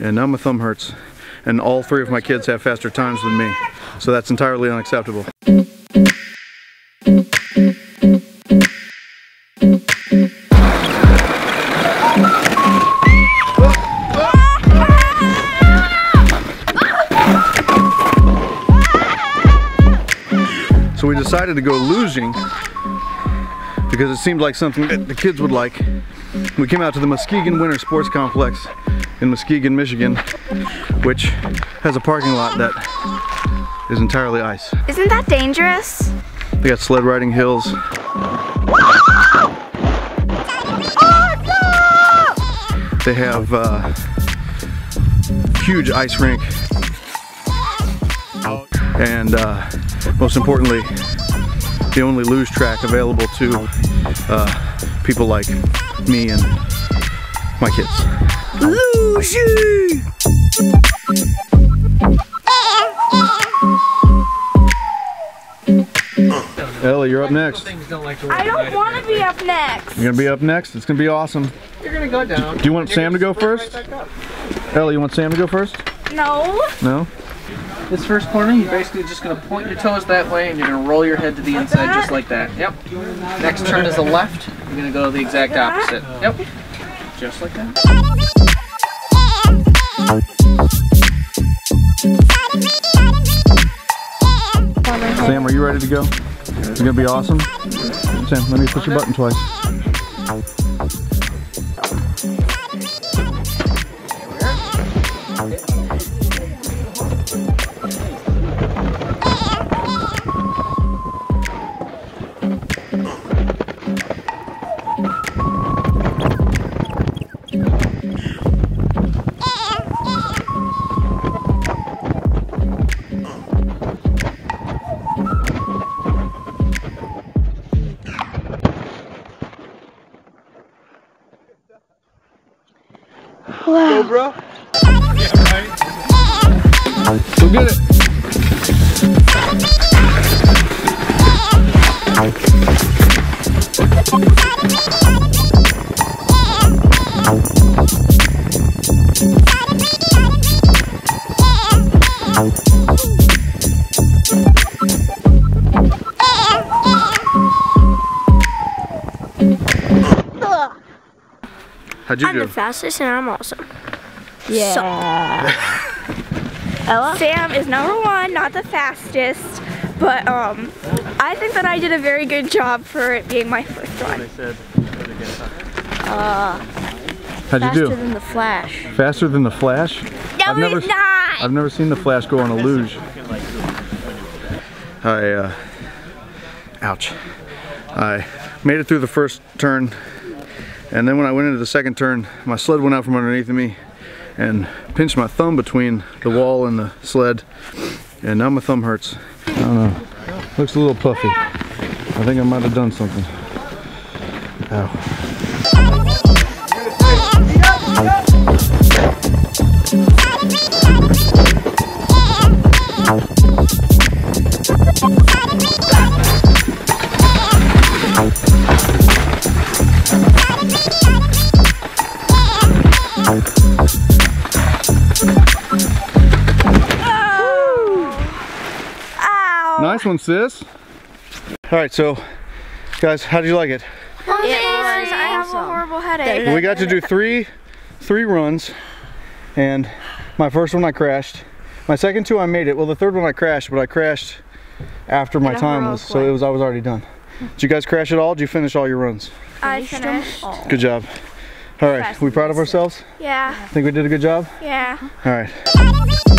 and now my thumb hurts. And all three of my kids have faster times than me. So that's entirely unacceptable. So we decided to go luging because it seemed like something that the kids would like. We came out to the Muskegon Winter Sports Complex in Muskegon, Michigan, which has a parking lot that is entirely ice. Isn't that dangerous? They got sled riding hills. They have uh, huge ice rink. And uh, most importantly, the only luge track available to uh, people like me and my kids. Lucy! Ellie, you're up next. I don't want to be up next. You're gonna be up next. It's gonna be awesome. You're gonna go down. Do you want Sam to go first? Ellie, you want Sam to go first? No. No? This first corner, you're basically just gonna point your toes that way and you're gonna roll your head to the inside that? just like that. Yep. Next turn is a left. You're gonna go the exact opposite. Yep. Just like that. Sam, are you ready to go? It's gonna be awesome. Sam, let me push your button twice. Go, bro. Yeah, right. Go get it. How'd you I'm the fastest and I'm awesome. Yeah. Ella? Sam is number one, not the fastest, but um, I think that I did a very good job for it being my first one. Uh, How'd you faster do? than the Flash. Faster than the Flash? No, I've never, he's not. I've never seen the Flash go on a luge. I, uh, ouch. I made it through the first turn, and then when I went into the second turn, my sled went out from underneath me and pinched my thumb between the wall and the sled, and now my thumb hurts. I don't know. Looks a little puffy. I think I might have done something. Ow. Ow. Nice one, sis. All right, so guys, how did you like it? It was. I have a horrible headache. We got to do three, three runs, and my first one I crashed. My second two I made it. Well, the third one I crashed, but I crashed after my time was, so it was I was already done. Did you guys crash at all? Did you finish all your runs? I finished. Good job. All right, we proud of ourselves? Yeah. Think we did a good job? Yeah. All right.